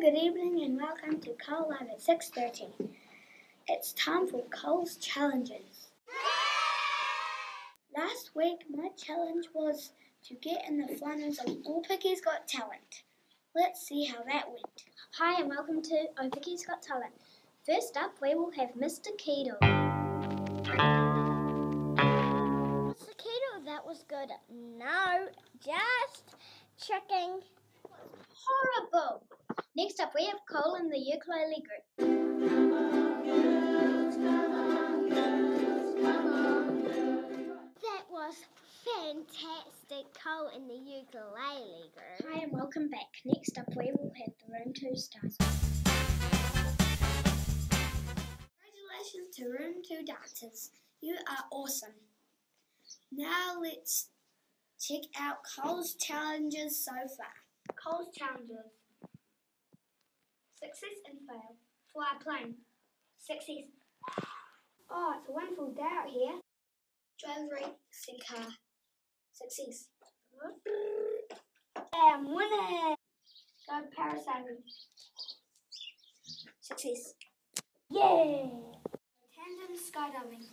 Good evening, and welcome to Cole Live at 6.30. It's time for Cole's Challenges. Last week, my challenge was to get in the finals of Opiki's Got Talent. Let's see how that went. Hi and welcome to Opiki's Got Talent. First up, we will have Mr. Keedle. Mr. Keedle, that was good. No, just checking. Horrible. Next up, we have Cole in the ukulele group. That was fantastic, Cole in the ukulele group. Hi, and welcome back. Next up, we will have the Room 2 stars. Congratulations to Room 2 dancers. You are awesome. Now let's check out Cole's challenges so far. Cole's challenges. Success and fail. Fly a plane. Success. Oh, it's a wonderful day out here. Drive racing car. Success. I'm winning. Go parasailing. Success. Yeah. Tandem skydiving.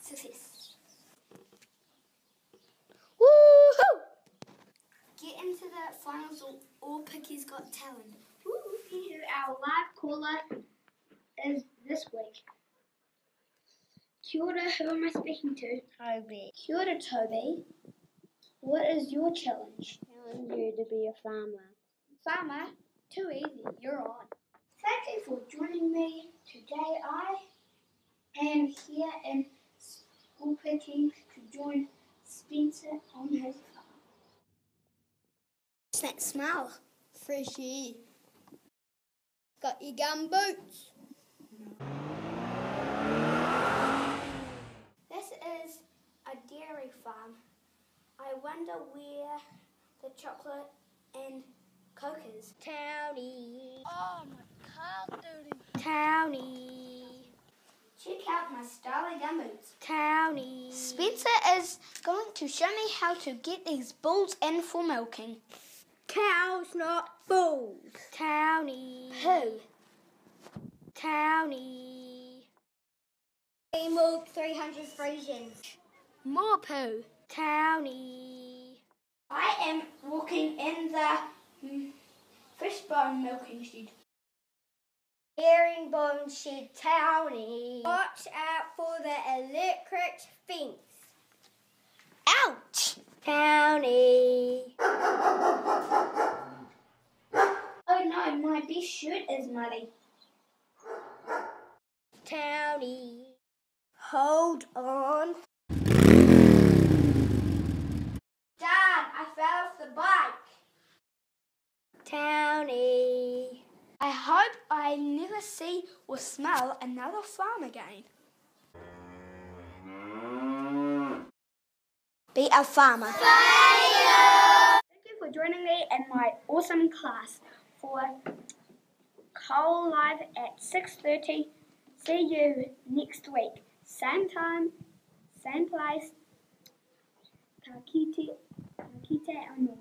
Success. Woohoo! Get into the finals or Opiki's Got Talent. Woo! Here our live caller is this week. Kia ora, who am I speaking to? Toby, Kia ora, Toby. What is your challenge? challenge you to be a farmer. Farmer, too easy, you're on. Thank you for joining me today. I am here in School Picking to join Spencer on his farm. What's that smell? Freshy. Got your gum boots? This is a dairy farm. I wonder where the chocolate and coke is. Townie. Oh, my car dirty. Townie. Check out my styling gumboots. Townie. Spencer is going to show me how to get these bulls in for milking. Cows, not bulls. Townie. Who? Townie. Milk 300 Friesians. More poo. Townie. I am walking in the fishbone milking shed. Herringbone shed Townie. Watch out for the electric fence. Ouch! Townie. Oh no, my best shirt is muddy. Townie. Hold on. Dad, I fell off the bike. Townie. I hope I never see or smell another farm again. Be a farmer. Thank you for joining me in my awesome class for Cole Live at 6.30. See you next week. Same time, same place. Ka kite, ka kite anō.